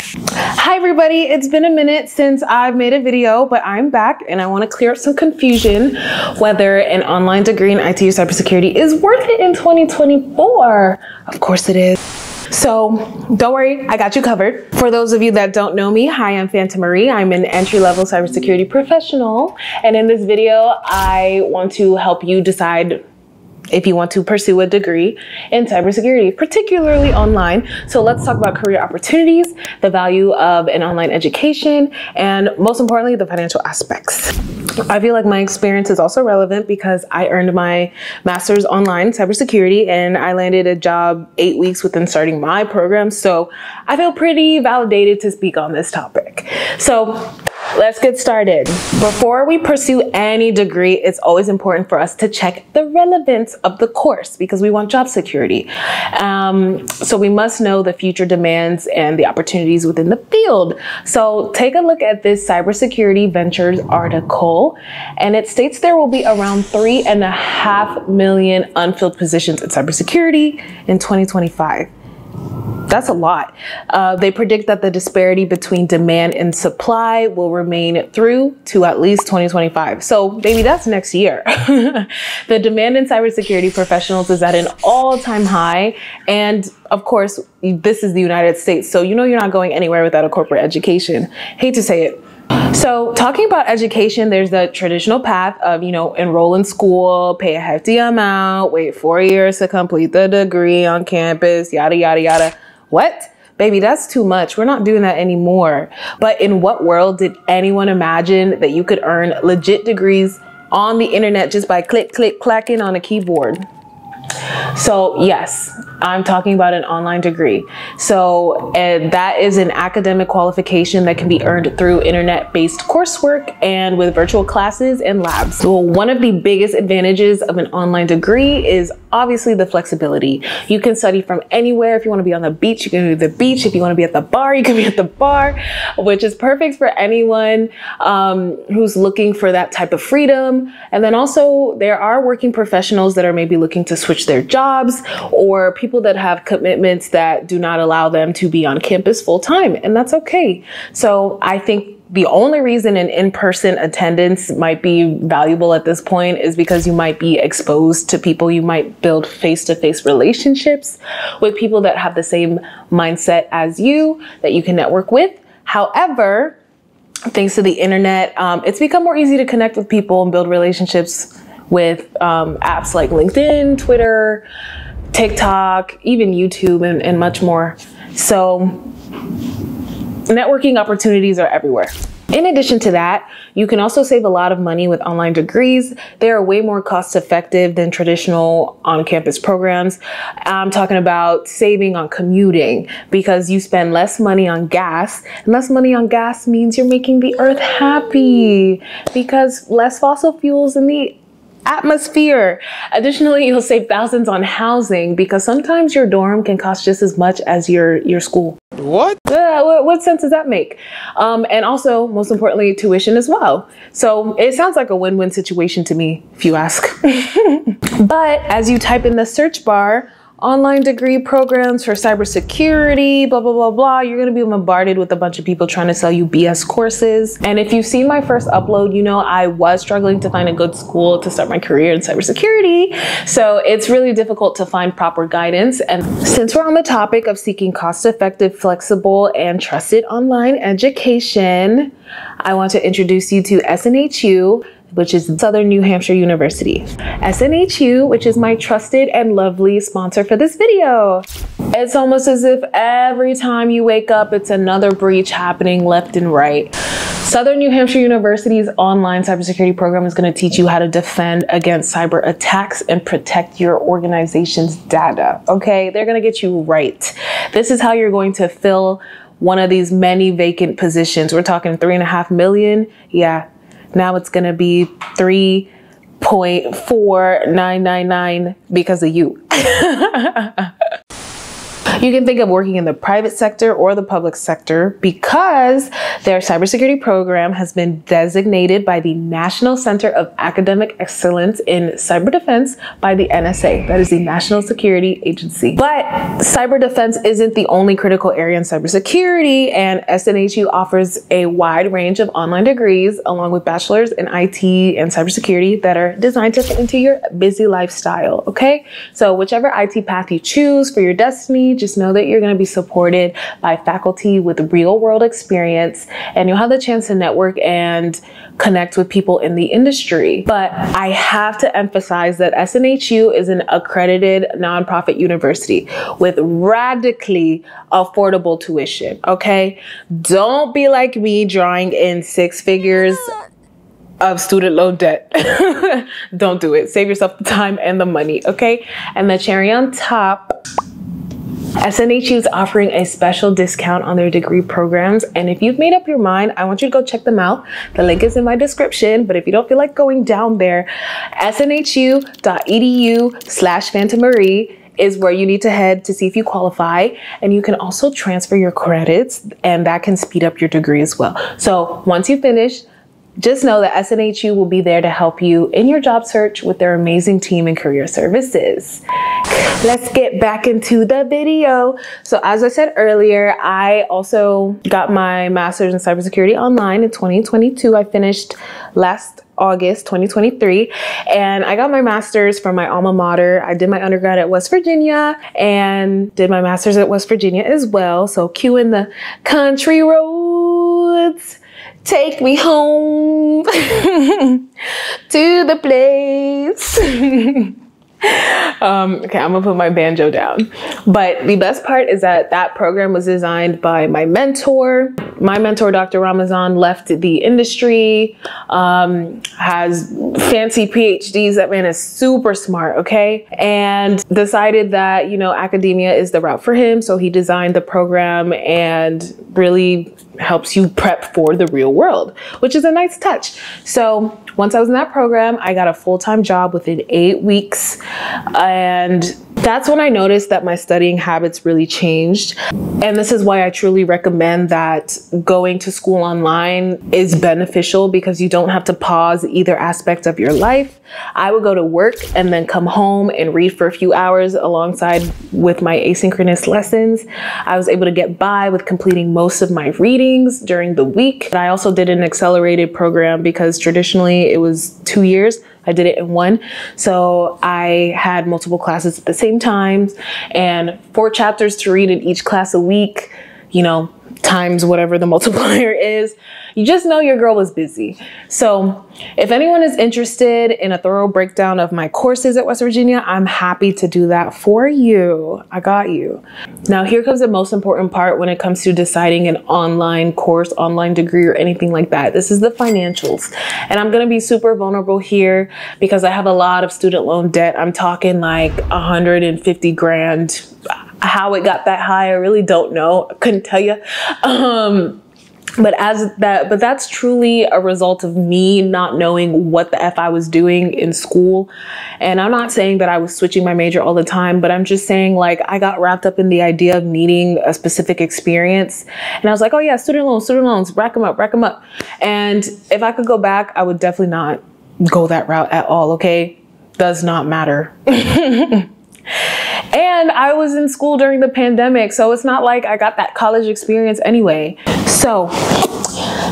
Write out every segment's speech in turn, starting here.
Hi everybody, it's been a minute since I've made a video, but I'm back and I want to clear up some confusion whether an online degree in IT or cybersecurity is worth it in 2024. Of course it is. So don't worry, I got you covered. For those of you that don't know me, hi, I'm Fanta Marie. I'm an entry-level cybersecurity professional. And in this video, I want to help you decide if you want to pursue a degree in cybersecurity, particularly online. So let's talk about career opportunities, the value of an online education, and most importantly, the financial aspects. I feel like my experience is also relevant because I earned my master's online cybersecurity and I landed a job eight weeks within starting my program. So I feel pretty validated to speak on this topic. So let's get started. Before we pursue any degree, it's always important for us to check the relevance of the course because we want job security. Um, so we must know the future demands and the opportunities within the field. So take a look at this cybersecurity ventures article, and it states there will be around three and a half million unfilled positions in cybersecurity in 2025 that's a lot. Uh, they predict that the disparity between demand and supply will remain through to at least 2025. So, baby, that's next year. the demand in cybersecurity professionals is at an all time high. And of course, this is the United States. So, you know, you're not going anywhere without a corporate education. Hate to say it. So, talking about education, there's the traditional path of, you know, enroll in school, pay a hefty amount, wait four years to complete the degree on campus, yada, yada, yada. What? Baby, that's too much. We're not doing that anymore. But in what world did anyone imagine that you could earn legit degrees on the internet just by click, click, clacking on a keyboard? So, yes, I'm talking about an online degree. So, that is an academic qualification that can be earned through internet based coursework and with virtual classes and labs. So, one of the biggest advantages of an online degree is obviously the flexibility. You can study from anywhere. If you want to be on the beach, you can do the beach. If you want to be at the bar, you can be at the bar, which is perfect for anyone um, who's looking for that type of freedom. And then also, there are working professionals that are maybe looking to switch their jobs or people that have commitments that do not allow them to be on campus full time. And that's okay. So I think the only reason an in-person attendance might be valuable at this point is because you might be exposed to people you might build face-to-face relationships with people that have the same mindset as you that you can network with however thanks to the internet um, it's become more easy to connect with people and build relationships with um, apps like linkedin twitter tiktok even youtube and, and much more so networking opportunities are everywhere. In addition to that, you can also save a lot of money with online degrees. They are way more cost effective than traditional on campus programs. I'm talking about saving on commuting because you spend less money on gas. And less money on gas means you're making the earth happy because less fossil fuels in the atmosphere. Additionally, you'll save thousands on housing because sometimes your dorm can cost just as much as your, your school. What? Uh, what? What sense does that make? Um, and also, most importantly, tuition as well. So it sounds like a win-win situation to me, if you ask. but as you type in the search bar, online degree programs for cybersecurity, blah, blah, blah, blah. You're gonna be bombarded with a bunch of people trying to sell you BS courses. And if you've seen my first upload, you know I was struggling to find a good school to start my career in cybersecurity. So it's really difficult to find proper guidance. And since we're on the topic of seeking cost effective, flexible, and trusted online education, I want to introduce you to SNHU which is Southern New Hampshire University. SNHU, which is my trusted and lovely sponsor for this video. It's almost as if every time you wake up, it's another breach happening left and right. Southern New Hampshire University's online cybersecurity program is going to teach you how to defend against cyber attacks and protect your organization's data. Okay, they're going to get you right. This is how you're going to fill one of these many vacant positions. We're talking three and a half million. Yeah, now it's going to be 3.4999 because of you. You can think of working in the private sector or the public sector because their cybersecurity program has been designated by the National Center of Academic Excellence in Cyber Defense by the NSA. That is the National Security Agency. But cyber defense isn't the only critical area in cybersecurity, and SNHU offers a wide range of online degrees along with bachelor's in IT and cybersecurity that are designed to fit into your busy lifestyle. Okay, so whichever IT path you choose for your destiny, just know that you're going to be supported by faculty with real world experience and you'll have the chance to network and connect with people in the industry. But I have to emphasize that SNHU is an accredited nonprofit university with radically affordable tuition. Okay. Don't be like me drawing in six figures of student loan debt. Don't do it. Save yourself the time and the money, okay? And the cherry on top, SNHU is offering a special discount on their degree programs. And if you've made up your mind, I want you to go check them out. The link is in my description. But if you don't feel like going down there, snhu.edu slash Marie is where you need to head to see if you qualify. And you can also transfer your credits and that can speed up your degree as well. So once you finish, just know that SNHU will be there to help you in your job search with their amazing team and career services. Let's get back into the video. So as I said earlier, I also got my master's in cybersecurity online in 2022. I finished last August 2023. And I got my master's from my alma mater. I did my undergrad at West Virginia and did my master's at West Virginia as well. So cue in the country roads. Take me home to the place. um, okay, I'm gonna put my banjo down. But the best part is that that program was designed by my mentor. My mentor, Dr. Ramazan, left the industry, um, has fancy PhDs. That man is super smart, okay? And decided that, you know, academia is the route for him. So he designed the program and really helps you prep for the real world, which is a nice touch. So once I was in that program, I got a full time job within eight weeks. And that's when I noticed that my studying habits really changed. And this is why I truly recommend that going to school online is beneficial because you don't have to pause either aspect of your life. I would go to work and then come home and read for a few hours alongside with my asynchronous lessons. I was able to get by with completing most of my readings during the week. I also did an accelerated program because traditionally it was two years. I did it in one. So I had multiple classes at the same time and four chapters to read in each class a week, you know, times whatever the multiplier is you just know your girl was busy. So if anyone is interested in a thorough breakdown of my courses at West Virginia, I'm happy to do that for you. I got you. Now here comes the most important part when it comes to deciding an online course, online degree, or anything like that. This is the financials. And I'm gonna be super vulnerable here because I have a lot of student loan debt. I'm talking like 150 grand. How it got that high, I really don't know. I couldn't tell you. Um, but as that but that's truly a result of me not knowing what the f i was doing in school. And i'm not saying that i was switching my major all the time but i'm just saying like i got wrapped up in the idea of needing a specific experience. And i was like oh yeah student loans student loans rack them up rack them up. And if i could go back i would definitely not go that route at all okay? Does not matter And I was in school during the pandemic, so it's not like I got that college experience anyway. So,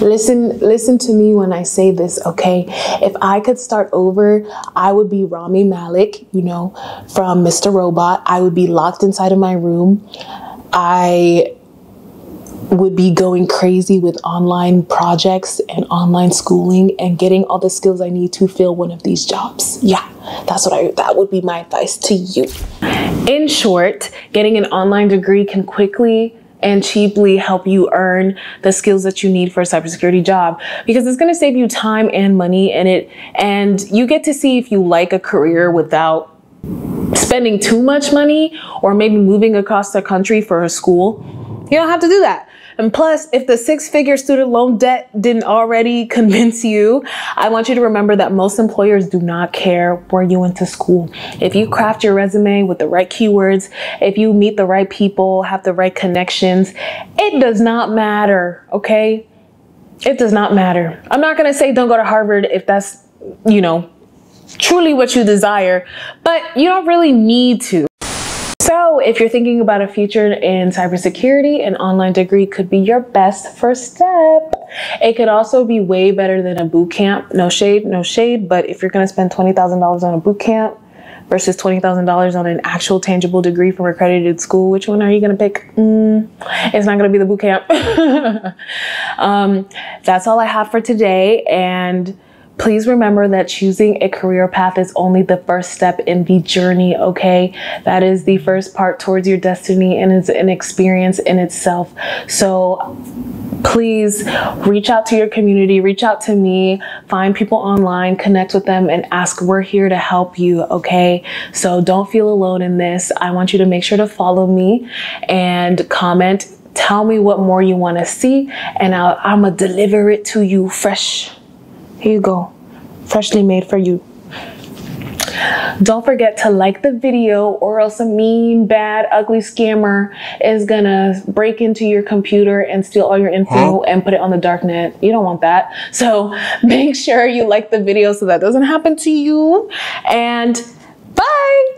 listen listen to me when I say this, okay? If I could start over, I would be Rami Malek, you know, from Mr. Robot. I would be locked inside of my room. I would be going crazy with online projects and online schooling and getting all the skills I need to fill one of these jobs. Yeah, that's what I that would be my advice to you. In short, getting an online degree can quickly and cheaply help you earn the skills that you need for a cybersecurity job because it's going to save you time and money and it and you get to see if you like a career without spending too much money or maybe moving across the country for a school You don't have to do that. And plus, if the six figure student loan debt didn't already convince you, I want you to remember that most employers do not care where you went to school. If you craft your resume with the right keywords, if you meet the right people, have the right connections, it does not matter, okay? It does not matter. I'm not gonna say don't go to Harvard if that's, you know, truly what you desire, but you don't really need to. If you're thinking about a future in cybersecurity, an online degree could be your best first step. It could also be way better than a boot camp. No shade, no shade, but if you're going to spend $20,000 on a boot camp versus $20,000 on an actual tangible degree from accredited school, which one are you going to pick? Mm, it's not going to be the boot camp. um, that's all I have for today. And Please remember that choosing a career path is only the first step in the journey, okay? That is the first part towards your destiny and it's an experience in itself. So please reach out to your community, reach out to me, find people online, connect with them, and ask. We're here to help you, okay? So don't feel alone in this. I want you to make sure to follow me and comment. Tell me what more you want to see, and I'll, I'm gonna deliver it to you fresh. Here you go, freshly made for you. Don't forget to like the video or else a mean, bad, ugly scammer is gonna break into your computer and steal all your info and put it on the dark net. You don't want that. So make sure you like the video so that doesn't happen to you. And bye.